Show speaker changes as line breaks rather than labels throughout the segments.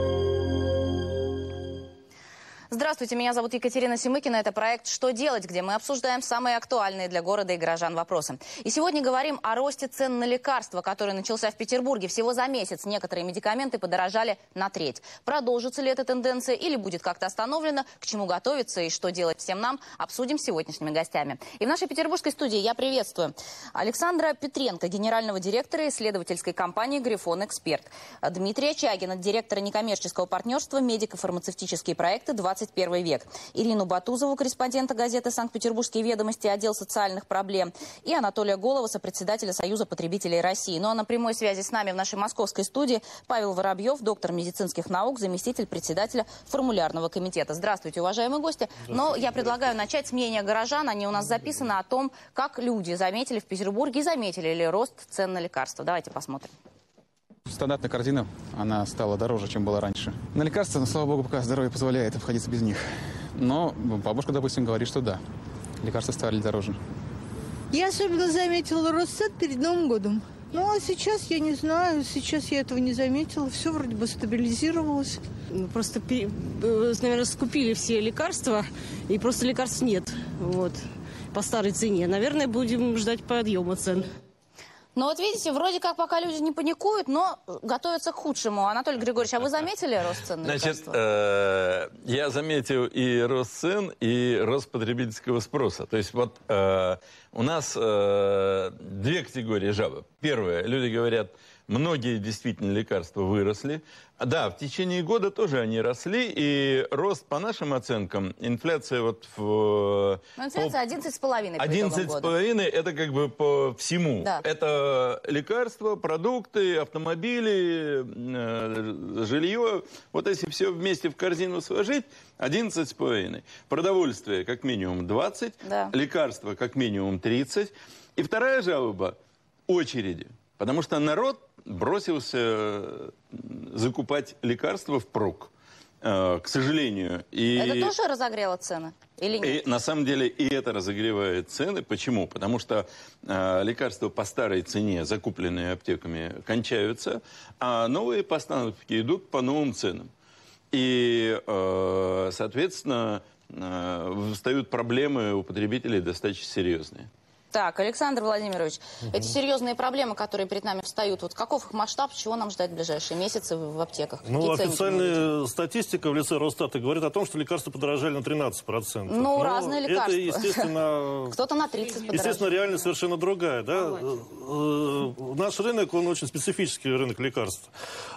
thank you Здравствуйте, меня зовут Екатерина Семыкина. Это проект «Что делать?», где мы обсуждаем самые актуальные для города и горожан вопросы. И сегодня говорим о росте цен на лекарства, который начался в Петербурге. Всего за месяц некоторые медикаменты подорожали на треть. Продолжится ли эта тенденция или будет как-то остановлена, к чему готовиться и что делать всем нам, обсудим с сегодняшними гостями. И в нашей петербургской студии я приветствую Александра Петренко, генерального директора исследовательской компании «Грифон Эксперт», Дмитрия Чагина, директора некоммерческого партнерства «Медико-фармацевтические проекты 20 21 век. Ирину Батузову, корреспондента газеты «Санкт-Петербургские ведомости», отдел социальных проблем, и Анатолия Головаса, председателя Союза потребителей России. Ну а на прямой связи с нами в нашей московской студии Павел Воробьев, доктор медицинских наук, заместитель председателя формулярного комитета. Здравствуйте, уважаемые гости. Но я предлагаю начать с мнения горожан. Они у нас записаны о том, как люди заметили в Петербурге и заметили ли рост цен на лекарства. Давайте посмотрим.
Стандартная корзина, она стала дороже, чем была раньше. На лекарства, но, слава богу, пока здоровье позволяет обходиться без них. Но бабушка, допустим, говорит, что да, лекарства стали дороже.
Я особенно заметила рост цен перед Новым годом. Ну, а сейчас я не знаю, сейчас я этого не заметила. Все вроде бы стабилизировалось.
Ну, просто, э, наверное, скупили все лекарства, и просто лекарств нет. Вот, по старой цене. Наверное, будем ждать подъема цен.
Но вот видите, вроде как пока люди не паникуют, но готовятся к худшему. Анатолий Григорьевич, а вы заметили рост цен на
Значит, э, я заметил и рост цен, и рост потребительского спроса. То есть вот э, у нас э, две категории жалоб. Первое, люди говорят, многие действительно лекарства выросли. Да, в течение года тоже они росли, и рост, по нашим оценкам, инфляция вот в...
Ну, инфляция 11,5
11,5 это как бы по всему.
Да.
Это лекарства, продукты, автомобили, э, жилье. Вот если все вместе в корзину сложить, 11,5. Продовольствие как минимум 20,
да.
лекарства как минимум 30. И вторая жалоба – очереди. Потому что народ бросился закупать лекарства впрок. Э, к сожалению.
И, это тоже разогрело цены? Или нет?
И, на самом деле и это разогревает цены. Почему? Потому что э, лекарства по старой цене, закупленные аптеками, кончаются, а новые постановки идут по новым ценам. И, э, соответственно, э, встают проблемы у потребителей достаточно серьезные.
Так, Александр Владимирович, угу. эти серьезные проблемы, которые перед нами встают, вот каков их масштаб, чего нам ждать в ближайшие месяцы в, аптеках?
Ну, официальная статистика в лице Росстата говорит о том, что лекарства подорожали на 13%.
Ну, Но разные лекарства.
Это, естественно...
Кто-то на 30 подорожали.
Естественно, реальность совершенно другая, да? Э, наш рынок, он очень специфический рынок лекарств.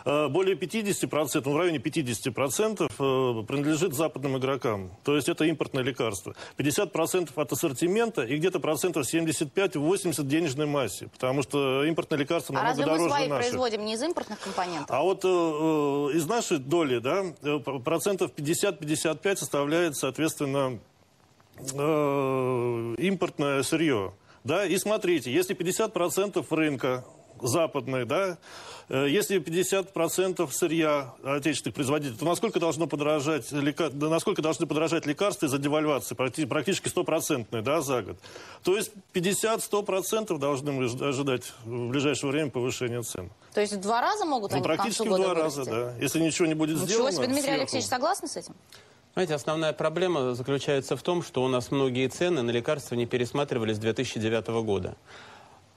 Э, более 50%, ну, в районе 50% э, принадлежит западным игрокам. То есть это импортное лекарство. 50% от ассортимента и где-то процентов 70 75-80 денежной массе, потому что импортные лекарства намного
а
дороже
мы свои
наших.
производим не из импортных компонентов?
А вот э, э из нашей доли, да, э, процентов 50-55 составляет, соответственно, э, импортное сырье. Да, и смотрите, если 50% рынка западной, да, э, если 50% сырья отечественных производителей, то насколько должно подорожать, насколько должны подорожать лекарства из-за девальвации, практически стопроцентные, да, за год. То есть 50-100% должны мы ожидать в ближайшее время повышения цен.
То есть в два раза могут
ну,
они
практически
в
два раза, да. Если ничего не будет
ничего
сделано...
Себе, Дмитрий сверху. Алексеевич, согласны с этим?
Знаете, основная проблема заключается в том, что у нас многие цены на лекарства не пересматривались с 2009 года.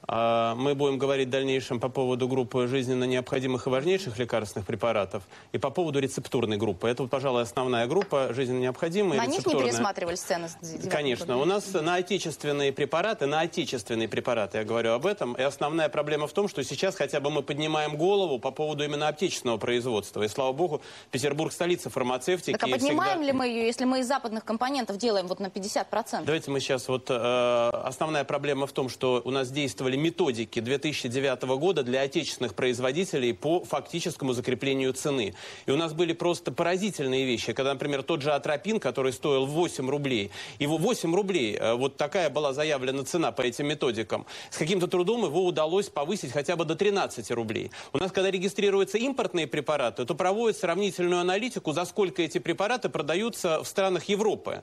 А, мы будем говорить в дальнейшем по поводу группы жизненно необходимых и важнейших лекарственных препаратов и по поводу рецептурной группы. Это, пожалуй, основная группа жизненно необходимая.
На них не пересматривались цены?
Конечно. У нас на отечественные препараты, на отечественные препараты, я говорю об этом, и основная проблема в том, что сейчас хотя бы мы поднимаем голову по поводу именно отечественного производства. И, слава богу, Петербург столица фармацевтики.
Так а поднимаем всегда... ли мы ее, если мы из западных компонентов делаем вот на 50%?
Давайте мы сейчас вот... Э, основная проблема в том, что у нас действовали выработали методики 2009 года для отечественных производителей по фактическому закреплению цены. И у нас были просто поразительные вещи. Когда, например, тот же атропин, который стоил 8 рублей, его 8 рублей, э, вот такая была заявлена цена по этим методикам, с каким-то трудом его удалось повысить хотя бы до 13 рублей. У нас, когда регистрируются импортные препараты, то проводят сравнительную аналитику, за сколько эти препараты продаются в странах Европы.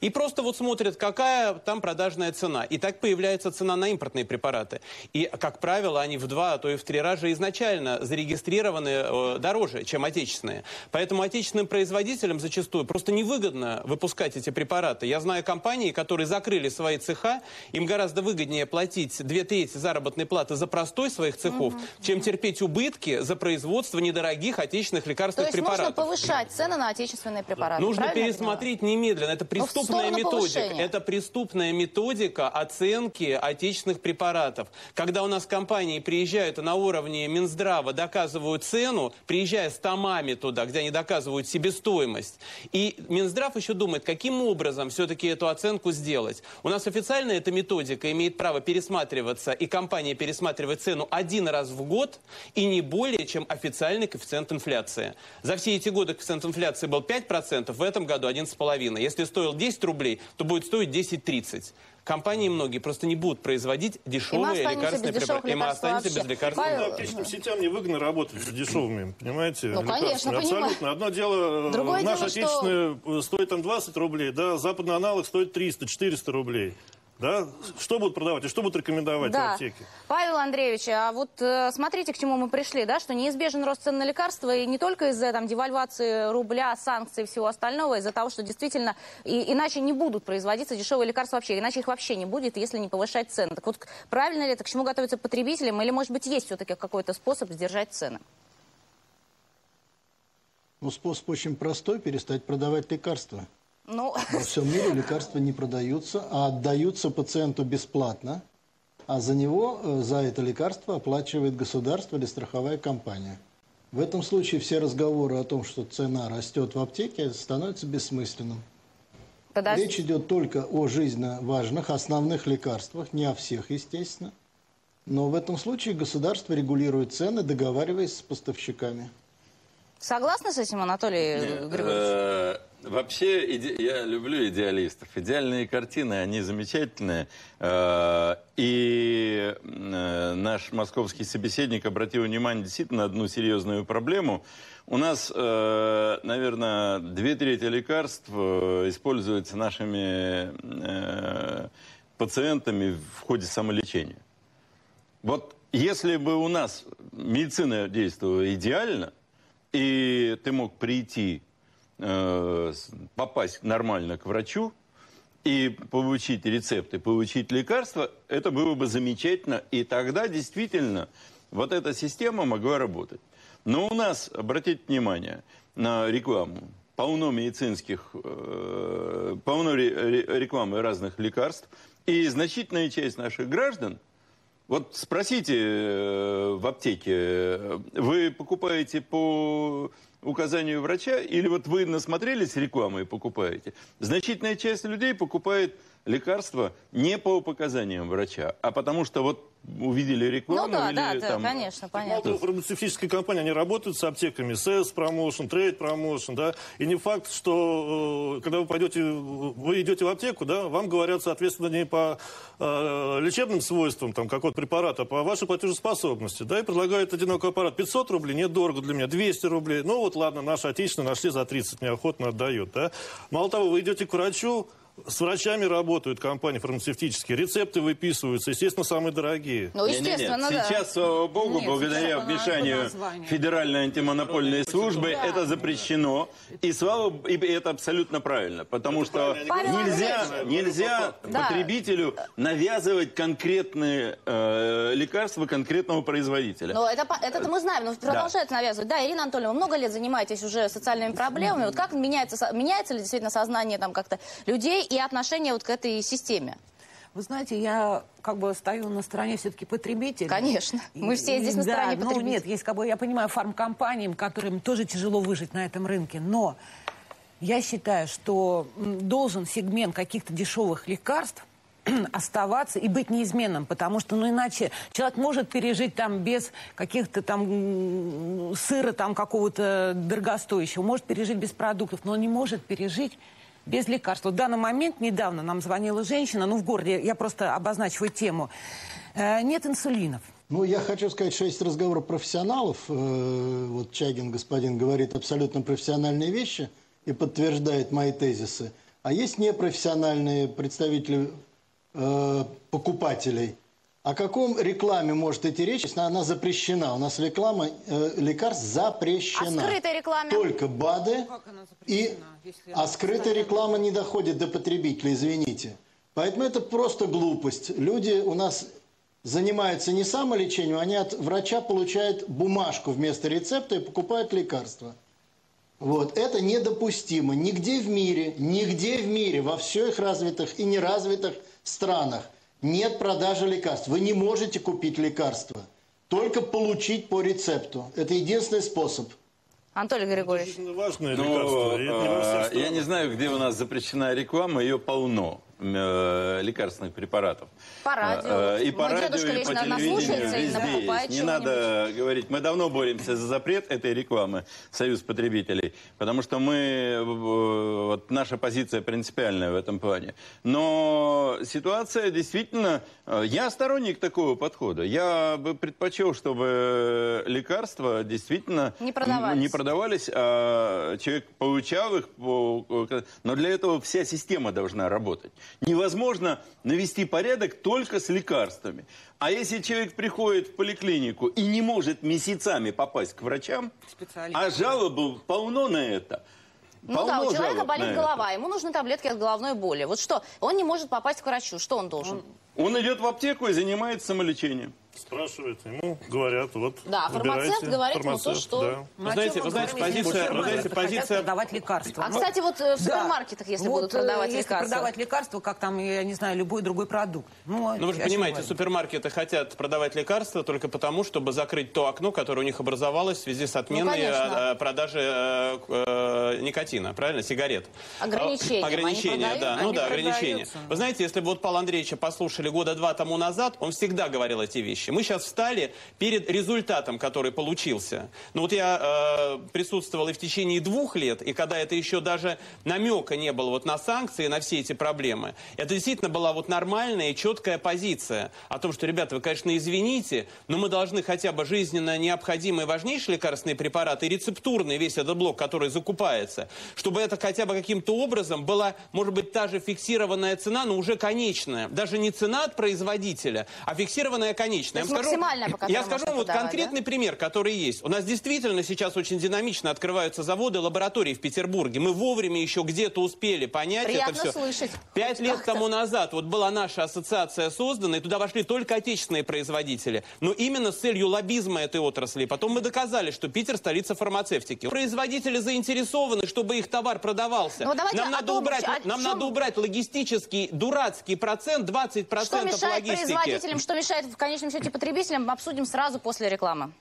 И просто вот смотрят, какая там продажная цена. И так появляется цена на импортные препараты. И, как правило, они в два, а то и в три раза изначально зарегистрированы э, дороже, чем отечественные. Поэтому отечественным производителям зачастую просто невыгодно выпускать эти препараты. Я знаю компании, которые закрыли свои цеха, им гораздо выгоднее платить две трети заработной платы за простой своих цехов, угу. чем терпеть убытки за производство недорогих отечественных лекарственных
то есть
препаратов.
нужно повышать цены на отечественные препараты.
Нужно пересмотреть немедленно. Это ну, преступная методика.
Повышения.
Это преступная методика оценки отечественных препаратов. Когда у нас компании приезжают и на уровне Минздрава доказывают цену, приезжая с томами туда, где они доказывают себестоимость. И Минздрав еще думает, каким образом все-таки эту оценку сделать. У нас официально эта методика имеет право пересматриваться, и компания пересматривает цену один раз в год, и не более, чем официальный коэффициент инфляции. За все эти годы коэффициент инфляции был 5%, в этом году 11,5%. Если стоил 10 рублей, то будет стоить 10-30. Компании многие просто не будут производить дешевые лекарственные препараты.
И мы
останемся без лекарств.
Павел... Аптечным сетям невыгодно работать с дешевыми, понимаете?
Ну, конечно,
Абсолютно. Одно дело, э,
Другое
наш
дело,
отечественный что... стоит там 20 рублей, да, западный аналог стоит 300-400 рублей. Да? Что будут продавать и что будут рекомендовать
да.
в аптеке?
Павел Андреевич, а вот э, смотрите, к чему мы пришли, да, что неизбежен рост цен на лекарства, и не только из-за там, девальвации рубля, санкций и всего остального, из-за того, что действительно и, иначе не будут производиться дешевые лекарства вообще, иначе их вообще не будет, если не повышать цены. Так вот, правильно ли это, к чему готовиться потребителям, или, может быть, есть все-таки какой-то способ сдержать цены?
Ну, способ очень простой – перестать продавать лекарства.
Ну...
Во всем мире лекарства не продаются, а отдаются пациенту бесплатно, а за него, э, за это лекарство оплачивает государство или страховая компания. В этом случае все разговоры о том, что цена растет в аптеке, становятся бессмысленным.
Подожди.
Речь идет только о жизненно важных, основных лекарствах, не о всех, естественно. Но в этом случае государство регулирует цены, договариваясь с поставщиками.
Согласны с этим, Анатолий Григорьевич? Э,
вообще, я люблю идеалистов. Идеальные картины, они замечательные. Э, и э, наш московский собеседник обратил внимание действительно на одну серьезную проблему. У нас, наверное, две трети лекарств используются нашими пациентами в ходе самолечения. Вот если бы у нас медицина действовала идеально, и ты мог прийти, э, попасть нормально к врачу и получить рецепты, получить лекарства, это было бы замечательно. И тогда действительно вот эта система могла работать. Но у нас, обратите внимание на рекламу, полно медицинских, э, полно рекламы разных лекарств. И значительная часть наших граждан – вот спросите э, в аптеке, вы покупаете по указанию врача или вот вы насмотрелись рекламы и покупаете? Значительная часть людей покупает лекарства не по показаниям врача, а потому что вот увидели рекламу.
Ну да,
или,
да,
там...
да, конечно, понятно.
Мало фармацевтические компании, они работают с аптеками, CS Promotion, Trade Promotion, да, и не факт, что э, когда вы пойдете, вы идете в аптеку, да, вам говорят, соответственно, не по э, лечебным свойствам там какого-то препарата, а по вашей платежеспособности, да, и предлагают одинокий аппарат 500 рублей, нет, дорого для меня, 200 рублей, ну вот ладно, наши отечественные нашли за 30, неохотно отдают, да. Мало того, вы идете к врачу, с врачами работают компании фармацевтические, рецепты выписываются, естественно, самые дорогие.
Ну, естественно,
не, не, нет.
да.
Сейчас, слава богу,
нет,
благодаря вмешанию Федеральной антимонопольной службы, да. это запрещено. И слава и это абсолютно правильно, потому это что правильно. нельзя, нельзя да. потребителю навязывать конкретные э, лекарства конкретного производителя.
Но это, это мы знаем, но продолжают да. навязывать. Да, Ирина Анатольевна, много лет занимаетесь уже социальными проблемами. Вот как меняется, меняется ли действительно сознание там как-то людей и отношение вот к этой системе?
Вы знаете, я как бы стою на стороне все-таки потребителей.
Конечно. Мы все здесь на
да,
стороне потребителей.
Ну, нет, есть как бы, я понимаю, фармкомпаниям, которым тоже тяжело выжить на этом рынке, но я считаю, что должен сегмент каких-то дешевых лекарств оставаться и быть неизменным, потому что, ну, иначе человек может пережить там без каких-то там сыра там какого-то дорогостоящего, может пережить без продуктов, но он не может пережить без лекарств. В данный момент, недавно нам звонила женщина, ну, в городе, я просто обозначиваю тему, э, нет инсулинов.
Ну, я хочу сказать, что есть разговор профессионалов. Э, вот Чагин, господин, говорит абсолютно профессиональные вещи и подтверждает мои тезисы. а есть непрофессиональные представители э, покупателей. О каком рекламе может идти речь, если она запрещена? У нас реклама э, лекарств запрещена.
А скрытой рекламе?
Только БАДы. И,
если
а скрытая реклама не доходит до потребителя, извините. Поэтому это просто глупость. Люди у нас занимаются не самолечением, они от врача получают бумажку вместо рецепта и покупают лекарства. Вот. Это недопустимо. Нигде в мире, нигде в мире, во всех развитых и неразвитых странах нет продажи лекарств. Вы не можете купить лекарства. Только получить по рецепту. Это единственный способ.
Анатолий Григорьевич.
Это важное
Ну,
лекарство. и это не во всех
э, я не знаю, где у нас запрещена реклама, ее полно лекарственных препаратов.
По радио.
Э, И по
Мой
радио, и по телевидению, везде есть. Не надо говорить, мы давно боремся за запрет этой рекламы, Союз потребителей, потому что мы, э, вот наша позиция принципиальная в этом плане. Но ситуация действительно, э, я сторонник такого подхода. Я бы предпочел, чтобы лекарства действительно
Не продавались.
не продавались, а человек получал их. Но для этого вся система должна работать. Невозможно навести порядок только с лекарствами. А если человек приходит в поликлинику и не может месяцами попасть к врачам, а жалобы полно на это.
Ну да, у человека болит
это.
голова, ему нужны таблетки от головной боли. Вот что, он не может попасть к врачу, что он должен?
Он идет в аптеку и занимается самолечением.
Спрашивают ему, говорят, вот
Да, фармацевт
выбирайте.
говорит ему то, что-
да.
Ну, о
знаете, вы знаете, позиция- вы знаете, позиция-
продавать лекарства.
А,
Ну,
кстати, вот э, в супермаркетах, если
Вот,
будут
э,
продавать
если
лекарства.
продавать лекарства, как там, я не знаю, любой другой продукт. Ну,
Ну, вы же
о чем
понимаете,
говорим?
супермаркеты хотят продавать лекарства только потому, чтобы закрыть то окно, которое у них образовалось в связи с отменой
конечно.
э, э, продажи э, э, никотина, правильно, сигарет. Э,
Они
Ограничения,
продают?
да. Ну
Они
да, ограничения.
продаются.
Вы знаете, если бы вот Павла Андреевича послушали года два тому назад, он всегда говорил эти вещи. Мы сейчас встали перед результатом, который получился. Ну вот я э, присутствовал и в течение двух лет, и когда это еще даже намека не было вот на санкции, на все эти проблемы, это действительно была вот нормальная и четкая позиция о том, что, ребята, вы, конечно, извините, но мы должны хотя бы жизненно необходимые важнейшие лекарственные препараты и рецептурный весь этот блок, который закупается, чтобы это хотя бы каким-то образом была, может быть, та же фиксированная цена, но уже конечная. Даже не цена от производителя, а фиксированная конечная.
То есть
Я скажу- Я скажу вот
продавать,
конкретный пример, который есть. У нас действительно сейчас очень динамично открываются заводы, лаборатории в Петербурге. Мы вовремя еще где-то успели понять
Приятно
это все.
слышать.
Пять
Хоть
лет тому назад вот была наша ассоциация создана, и туда вошли только отечественные производители. Но именно с целью лоббизма этой отрасли. Потом мы доказали, что Питер столица фармацевтики. Производители заинтересованы, чтобы их товар продавался. Нам надо
том,
убрать, нам
чем-
надо убрать логистический дурацкий процент 20%
Что мешает
логистики.
производителям, что мешает в конечном счете потребителям, обсудим сразу после рекламы.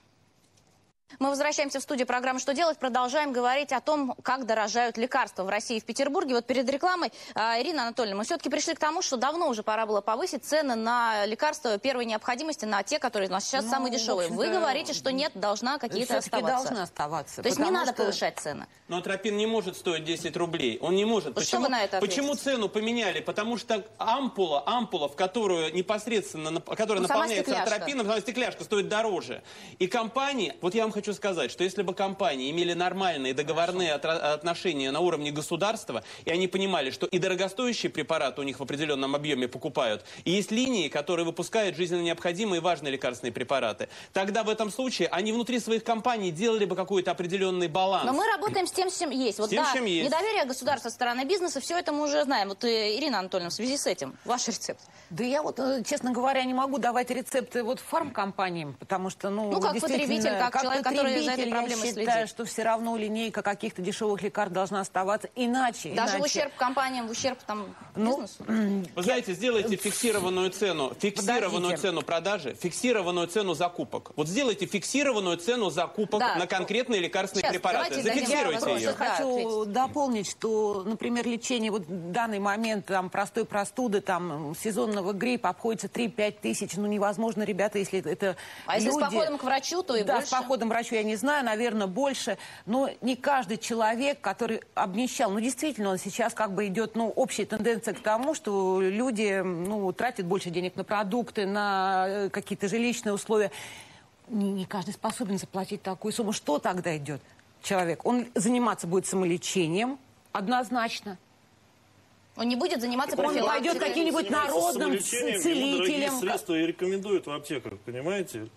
Мы возвращаемся в студию программы «Что делать?». Продолжаем говорить о том, как дорожают лекарства в России и в Петербурге. Вот перед рекламой, а, Ирина Анатольевна, мы все-таки пришли к тому, что давно уже пора было повысить цены на лекарства первой необходимости, на те, которые у нас сейчас
Ну,
самые дешевые. Вы говорите, что нет, должна какие-то оставаться.
должны оставаться.
То есть не надо
что-
повышать цены.
Но атропин не может стоить 10 рублей. Он не может.
Вот что
почему,
вы на это ответите?
почему цену поменяли? Потому что ампула, ампула, в которую непосредственно, которая
Ну,
наполняется атропином, сама стекляшка стоит дороже. И компании, вот я вам хочу сказать, что если бы компании имели нормальные договорные отношения на уровне государства, и они понимали, что и дорогостоящие препараты у них в определенном объеме покупают, и есть линии, которые выпускают жизненно необходимые и важные лекарственные препараты, тогда в этом случае они внутри своих компаний делали бы какой-то определенный баланс.
Но мы работаем с тем, с чем есть. Вот
С тем,
да,
с чем есть.
недоверие государства со стороны бизнеса, все это мы уже знаем. Вот, э, Ирина Анатольевна, в связи с этим, ваш рецепт.
Да я вот, э, честно говоря, не могу давать рецепты вот фармкомпаниям, потому что, ну,
Ну, как
действительно,
потребитель, как человек, который за этой
потребитель,
проблемой
я
следит.
считаю, что все равно линейка каких-то дешевых лекарств должна оставаться, иначе,
Даже в
иначе-
ущерб компаниям, в ущерб там,
Ну,
бизнесу.
Вы знаете, сделайте фиксированную цену, фиксированную
Подождите.
цену продажи, фиксированную цену закупок. Вот сделайте фиксированную цену закупок
Да.
на конкретные лекарственные
Сейчас,
препараты. Зафиксируйте ее.
Да,
хочу
ответить.
дополнить, что, например, лечение вот в данный момент там простой простуды, там сезонного гриппа обходится 3-5 тысяч. Ну, невозможно, ребята, если это
А если с
люди-
походом к врачу, то и
да,
больше.
с походом врачу я не знаю, наверное, больше. Но не каждый человек, который обнищал, ну, действительно, он сейчас как бы идет, ну, общая тенденция к тому, что люди, ну, тратят больше денег на продукты, на э, какие-то жилищные условия. Не, не каждый способен заплатить такую сумму. Что тогда идет человек? Он заниматься будет самолечением, однозначно.
Он не будет заниматься
Он пойдет каким-нибудь народным
Самолечением,
ц-
ему дорогие
целителем.
средства и рекомендуют в аптеках, понимаете?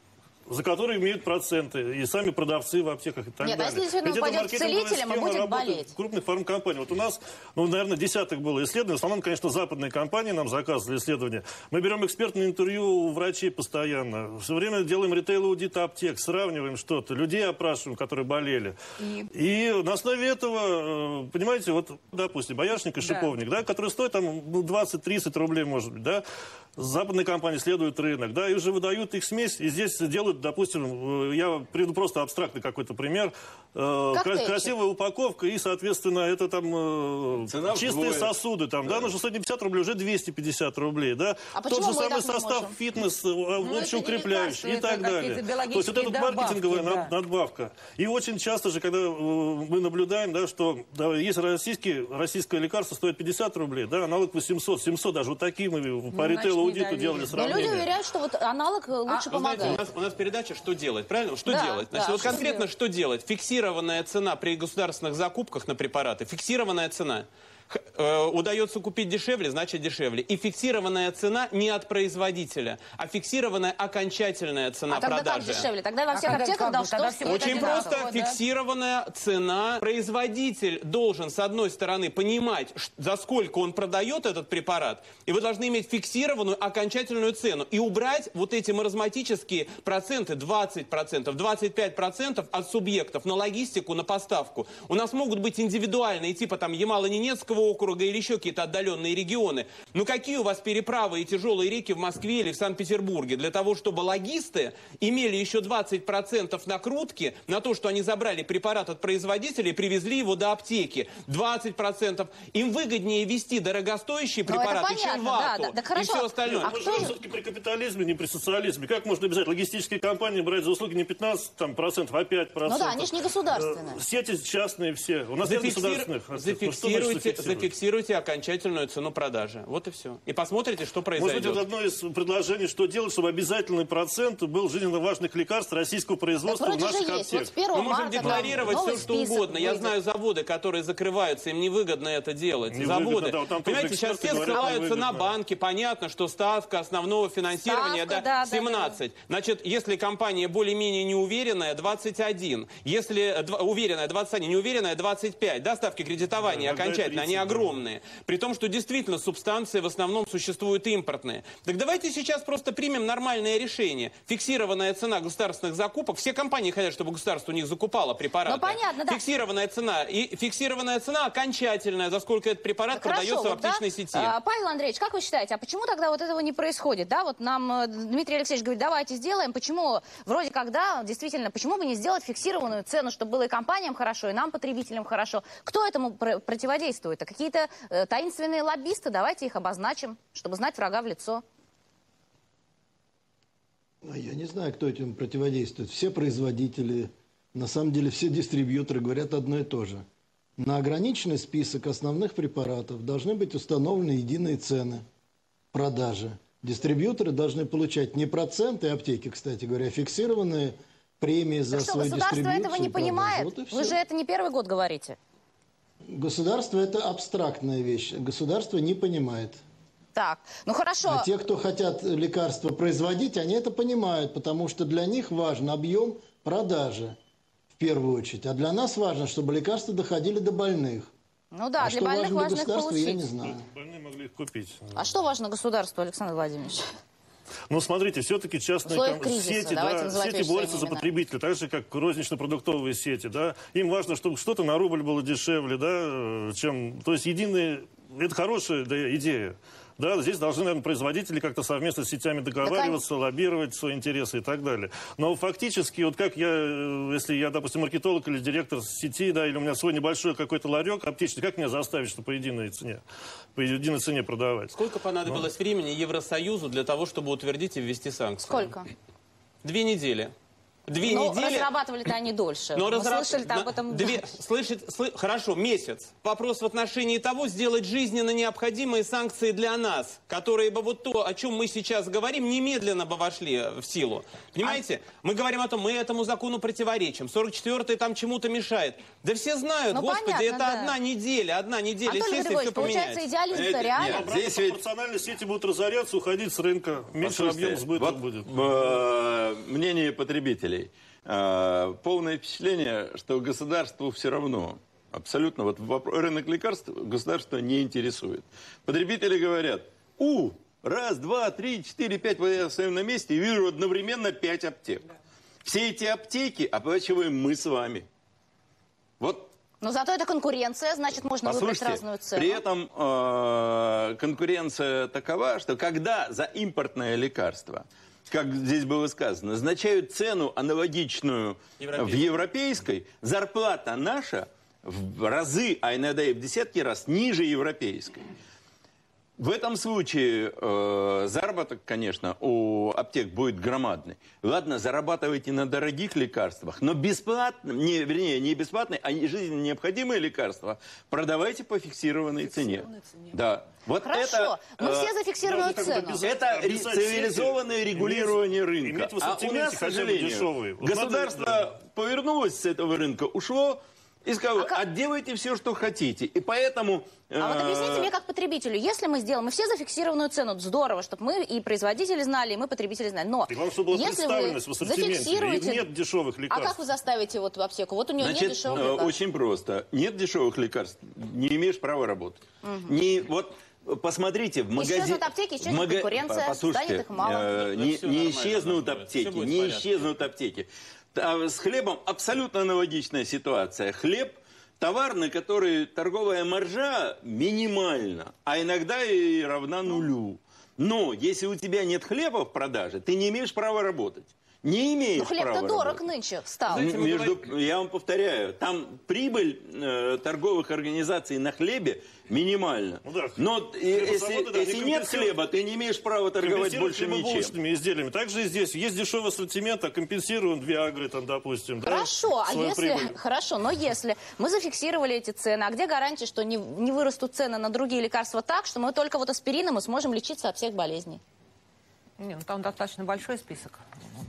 За которые имеют проценты, и сами продавцы в аптеках и так
Нет, а
далее.
если действительно
Ведь
он
эта
пойдет к целителям и будет болеть?
крупных фармкомпаний. Вот у нас, ну, наверное, десяток было исследований. В основном, конечно, западные компании нам заказывали исследования. Мы берем экспертное интервью у врачей постоянно. Все время делаем ритейл-аудит аптек, сравниваем что-то, людей опрашиваем, которые болели. И, на основе этого, э, понимаете, вот, допустим, боярышник и шиповник, да, который стоит там ну, 20-30 рублей, может быть, да, западные компании следуют рынок, да, и уже выдают их смесь, и здесь делают, допустим, э, я приведу просто абстрактный какой-то пример, э, красивая упаковка, и, соответственно, это там э,
Цена
чистые
вдвое.
сосуды, там, да, ну, 650 рублей, уже 250 рублей, да,
А
тот же
мы
самый состав
можем?
фитнес, э,
Ну,
общеукрепляющий и так далее. То есть вот эта маркетинговая
да.
надбавка. И очень часто же, когда э, мы наблюдаем, да, что да, есть российские, российское лекарство стоит 50 рублей, да, аналог 800, 700 даже. Вот такие мы по
значит,
ритейл-аудиту
недоверие.
делали
Но люди
сравнение.
уверяют, что вот аналог э, лучше
Вы знаете, у
помогает.
нас, у нас передача «Что делать?», правильно? Что
Да,
делать? Значит,
да,
вот
что
конкретно что делать? Фиксированная цена при государственных закупках на препараты. Фиксированная цена. Э, удается купить дешевле, значит дешевле. И фиксированная цена не от производителя, а фиксированная окончательная цена
А тогда
продажи.
как дешевле? Тогда во
А
всех
когда
аптеках
как
должно
Тогда всё
Очень просто
да.
фиксированная цена. Производитель должен, с одной стороны, понимать, за сколько он продает этот препарат, и вы должны иметь фиксированную окончательную цену и убрать вот эти маразматические проценты, 20%, 25% от субъектов на логистику, на поставку. У нас могут быть индивидуальные, типа там Ямало-Ненецкого округа или еще какие-то отдаленные регионы. Но какие у вас переправы и тяжелые реки в Москве или в Санкт-Петербурге для того, чтобы логисты имели еще 20% накрутки на то, что они забрали препарат от производителя и привезли его до аптеки. 20%. Им выгоднее вести дорогостоящие
Ну,
препараты, чем
да,
вату
да, да,
и
хорошо.
все остальное.
А
Мы
кто
живем
же-
все-таки при капитализме, не при социализме. Как можно обязать логистические компании брать за услуги не 15 там, процентов, а 5 процентов?
Ну да, они ж не государственные.
Э, Сети частные все. У нас нет государственных. Ну, что значит
Зафиксируйте, окончательную цену продажи. Вот и все. И посмотрите, что
Может быть,
произойдет.
это одно из предложений, что делать, чтобы обязательный процент был жизненно важных лекарств российского
Так
производства в
вроде же
наших
есть. Вот
аптеках.
1
Мы можем
марта
декларировать все, что угодно. Я
выйдет.
знаю заводы, которые закрываются, им невыгодно это делать.
Невыгодно,
заводы.
да, вот
Понимаете, сейчас все ссылаются на банки. Понятно, что ставка основного финансирования
Ставка,
да,
да, да,
17. Значит, если компания более-менее неуверенная, 21. Если уверенная, 21. Неуверенная, 25. Да, ставки кредитования
Да,
окончательно, они
30, да.
Огромные. При том, что действительно субстанции в основном существуют импортные. Так давайте сейчас просто примем нормальное решение. Фиксированная цена государственных закупок. Все компании хотят, чтобы государство у них закупало препараты.
Ну, понятно, да.
Фиксированная цена. И фиксированная цена окончательная, за сколько этот препарат
Хорошо,
продается в
вот, да?
аптечной сети.
А, Павел Андреевич, как вы считаете, а почему тогда вот этого не происходит? Да, вот нам э, Дмитрий Алексеевич говорит, давайте сделаем. Почему, вроде как, да, действительно, почему бы не сделать фиксированную цену, чтобы было и компаниям хорошо, и нам, потребителям, хорошо? Кто этому пр- противодействует? А какие-то э, таинственные лоббисты? Давайте их обозначим, чтобы знать врага в лицо.
А Я не знаю, кто этим противодействует. Все производители, на самом деле все дистрибьюторы говорят одно и то же. На ограниченный список основных препаратов должны быть установлены единые цены продажи. Дистрибьюторы должны получать не проценты аптеки, кстати говоря, а фиксированные премии за
Так что,
свою
государство
дистрибьюцию.
этого не
продажу.
понимает?
Вот
Вы же это не первый год говорите.
Государство – это абстрактная вещь. Государство не понимает.
Так, ну хорошо.
А те, кто хотят лекарства производить, они это понимают, потому что для них важен объем продажи в первую очередь. А для нас важно, чтобы лекарства доходили до больных.
Ну да,
а
для
что
больных
важно
их
государства, я не
получить.
знаю.
Больные могли их купить.
А что важно государству, Александр Владимирович?
Ну, смотрите, все-таки частные ком-
кризиса,
сети, да, сети борются за потребителя, так же, как рознично-продуктовые сети, да. Им важно, чтобы что-то на рубль было дешевле, да, э, чем... То есть единые... Это хорошая да, идея. Да, здесь должны, наверное, производители как-то совместно с сетями договариваться, лоббировать свои интересы и так далее. Но фактически, вот как я, э, если я, допустим, маркетолог или директор сети, да, или у меня свой небольшой какой-то ларек аптечный, как меня заставить, что по единой цене, по единой цене продавать?
Сколько понадобилось времени Евросоюзу для того, чтобы утвердить и ввести санкции?
Сколько?
Две недели. Две
Ну,
недели.
разрабатывали-то они дольше.
Но
Мы
разраб-
слышали-то об этом...
Две, слышать, сlı- хорошо, месяц. Вопрос в отношении того, сделать жизненно необходимые санкции для нас, которые бы вот то, о чем мы сейчас говорим, немедленно бы вошли в силу. Понимаете? Мы говорим о том, мы этому закону противоречим. 44-й там чему-то мешает. Да все знают,
Ну,
господи,
понятно,
это
да.
одна неделя, одна неделя.
Антон Григорьевич,
все поменяется.
получается, идеализм-то
Это-
реально?
нет, Здесь ведь-
пропорционально сети будут разоряться, уходить с рынка. Меньше
Послушайте,
объем сбыта
вот,
будет.
э, мнение потребителей. Э, полное впечатление, что государству все равно. Абсолютно. Вот рынок лекарств государство не интересует. Потребители говорят, у, раз, два, три, четыре, пять, вот я стою на месте и вижу одновременно пять аптек. Все эти аптеки оплачиваем мы с вами. Вот
Но зато это конкуренция, значит, можно выбрать
Послушайте,
разную цену.
при этом э, конкуренция такова, что когда за импортное лекарство, как здесь было сказано, назначают цену аналогичную в
Европейской.
европейской, зарплата наша в разы, а иногда и в десятки раз ниже европейской. В этом случае э, заработок, конечно, у аптек будет громадный. Ладно, зарабатывайте на дорогих лекарствах, но бесплатно, не, вернее, не бесплатные, а жизненно необходимые лекарства продавайте по фиксированной цене. Да. Вот
Хорошо,
это,
мы
э,
все
как бы
цену.
это цивилизованное
сети,
регулирование рынка. А у нас, к сожалению,
дешевые. Вот
государство
надо-
повернулось с этого рынка, ушло и сказало,
А как-
отделайте все, что хотите. И поэтому...
А вот
э,
объясните мне, как потребителю, если мы сделаем, мы все зафиксированную цену, здорово, чтобы мы и производители знали, и мы потребители знали. Но
И главное, чтобы была
если вы
представленность в ассортименте.
зафиксируете...
Нет дешевых
А
лекарств.
как вы заставите вот в аптеку? Вот у нее
Значит,
нет дешевых
э,
лекарств.
очень просто. Нет дешевых лекарств, не имеешь права работать. Не, вот посмотрите, в магазине...
Исчезнут аптеки, исчезнет конкуренция,
Послушайте,
станет их мало.
э, не, не исчезнут аптеки, не исчезнут аптеки. А С хлебом абсолютно аналогичная ситуация. Хлеб товар, на который торговая маржа минимальна, а иногда и равна нулю. Но если у тебя нет хлеба в продаже, ты не имеешь права работать. Не имеешь
Ну, хлеб-то
права
дорог
работать.
нынче стал.
Знаете, мы
Между, я вам повторяю, там прибыль э, торговых организаций на хлебе минимальна.
Ну да,
Но если,
да,
если
они
нет хлеба, ты не имеешь права торговать больше ничем.
изделиями. Также и здесь есть дешевый ассортимент, а компенсируем Виагры, там, допустим. да,
Хорошо, а
свою
если...
прибыль.
Хорошо, но если мы зафиксировали эти цены, а где гарантия, что не, не вырастут цены на другие лекарства так, что мы только вот аспирином и сможем лечиться от всех болезней?
Не, ну там достаточно большой список.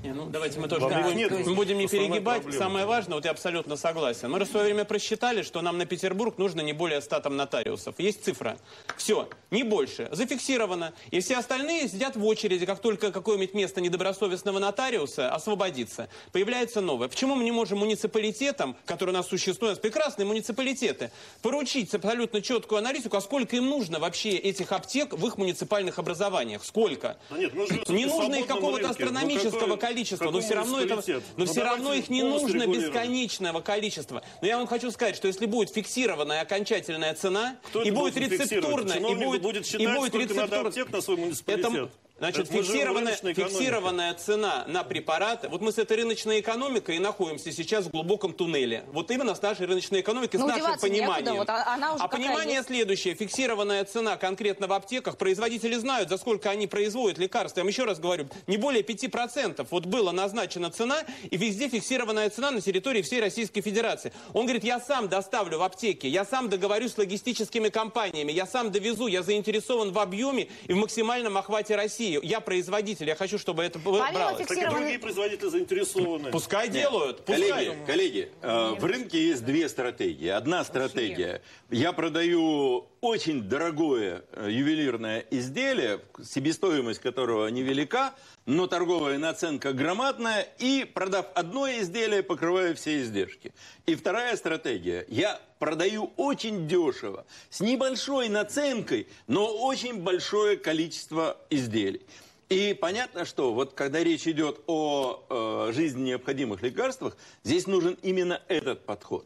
Не, ну, давайте мы тоже
Да,
не будем,
нет,
мы будем не перегибать.
проблема.
Самое важное, вот я абсолютно согласен. Мы в свое время просчитали, что нам на Петербург нужно не более 100 там нотариусов. Есть цифра. Все, не больше. Зафиксировано. И все остальные сидят в очереди, как только какое-нибудь место недобросовестного нотариуса освободится. Появляется новое. Почему мы не можем муниципалитетам, которые у нас существуют, у нас прекрасные муниципалитеты, поручить абсолютно четкую аналитику, а сколько им нужно вообще этих аптек в их муниципальных образованиях? Сколько?
Да нет,
Не нужно их
свободном
какого-то.
Ну,
астрономического
какой-
количества, но все равно это,
муниципалитет?
но
Ну,
все равно их не нужно бесконечного количества. Но я вам хочу сказать, что если будет фиксированная окончательная цена
Кто
и будет
будет
рецептурная, и будет,
будет
и
считать,
будет
сколько надо
рецептур-
аптек на свой муниципалитет.
это, значит,
Это
фиксированная, фиксированная цена на препараты. Вот мы с этой рыночной экономикой и находимся сейчас в глубоком туннеле. Вот именно с нашей рыночной экономикой,
Ну,
с нашим
деваться некуда,
пониманием.
вот а- она уже
а понимание
есть.
следующее. Фиксированная цена конкретно в аптеках. Производители знают, за сколько они производят лекарства. Я вам еще раз говорю, не более 5%. Вот была назначена цена, и везде фиксированная цена на территории всей Российской Федерации. Он говорит, я сам доставлю в аптеке, я сам договорюсь с логистическими компаниями, я сам довезу, я заинтересован в объеме и в максимальном охвате России. Я производитель, я хочу, чтобы это было
Помимо
бралось.
Так и
Фиксированный-
другие производители заинтересованы.
Пускай делают, пускай.
Коллеги, коллеги, э, в рынке есть две стратегии. Одна стратегия. Я продаю очень дорогое э, ювелирное изделие, себестоимость которого невелика, но торговая наценка громадная, и продав одно изделие, покрываю все издержки. И вторая стратегия. Я продаю очень дешево, с небольшой наценкой, но очень большое количество изделий. И понятно, что вот когда речь идет о э, жизненно необходимых лекарствах, здесь нужен именно этот подход.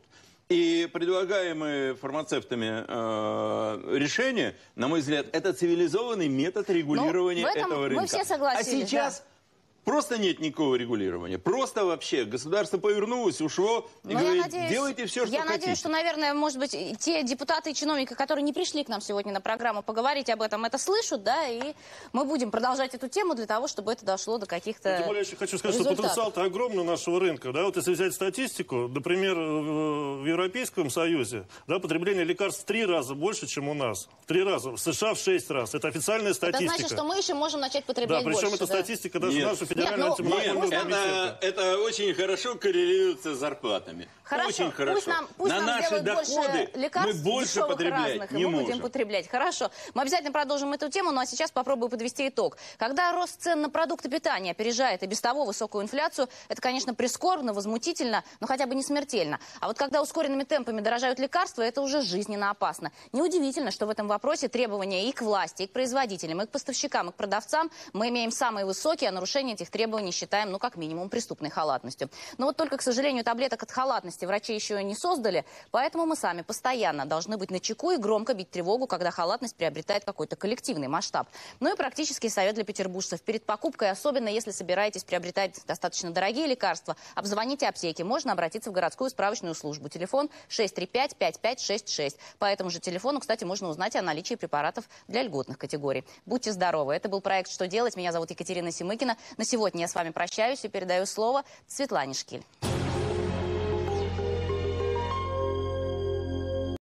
И предлагаемые фармацевтами э, решения, на мой взгляд, это цивилизованный метод регулирования
Ну, этом
этого
мы
рынка.
все согласились,
а сейчас
Просто нет никакого регулирования. Просто вообще государство повернулось, ушло и
Но
говорит,
надеюсь,
делайте все, что
я
хотите.
надеюсь, что, наверное, может быть, те депутаты и чиновники, которые не пришли к нам сегодня на программу поговорить об этом, это слышат, да, и мы будем продолжать эту тему для того, чтобы это дошло до каких-то
Тем более, я еще хочу сказать, что
результатов.
потенциал-то огромный у нашего рынка. Да? Вот если взять статистику, например, в Европейском Союзе да, потребление лекарств в три раза больше, чем у нас. В три раза. В США в шесть раз. Это официальная
Это
статистика.
значит, что мы еще можем начать
Да,
потреблять
причем
больше.
это
да.
статистика даже
Нет.
нашего федерального
Нет, ну,
Нет,
нам-
комитета.
это, это очень хорошо коррелируется с зарплатами.
Хорошо,
очень хорошо.
пусть нам, пусть
На
нам
наши
сделают
доходы
больше лекарств
мы больше потреблять
разных,
не
и мы
можем.
будем потреблять. Хорошо. Мы обязательно продолжим эту тему, ну а сейчас попробую подвести итог. Когда рост цен на продукты питания опережает и без того высокую инфляцию, это, конечно, прискорбно, возмутительно, но хотя бы не смертельно. А вот когда ускоренными темпами дорожают лекарства, это уже жизненно опасно. Неудивительно, что в этом вопросе требования и к власти, и к производителям, и к поставщикам, и к продавцам мы имеем самые высокие, а нарушение этих требований считаем, ну, как минимум, преступной халатностью. Но вот только, к сожалению, таблеток от халатности врачи еще не создали, поэтому мы сами постоянно должны быть начеку и громко бить тревогу, когда халатность приобретает какой-то коллективный масштаб. Ну и практический совет для петербуржцев. Перед покупкой, особенно если собираетесь приобретать достаточно дорогие лекарства, обзвоните аптеки. Можно обратиться в городскую справочную службу. Телефон 635-5566. По этому же телефону, кстати, можно узнать о наличии препаратов для льготных категорий. Будьте здоровы. Это был проект «Что делать?». Меня зовут Екатерина Семыкина. На сегодня я с вами прощаюсь и передаю слово Светлане Шкиль.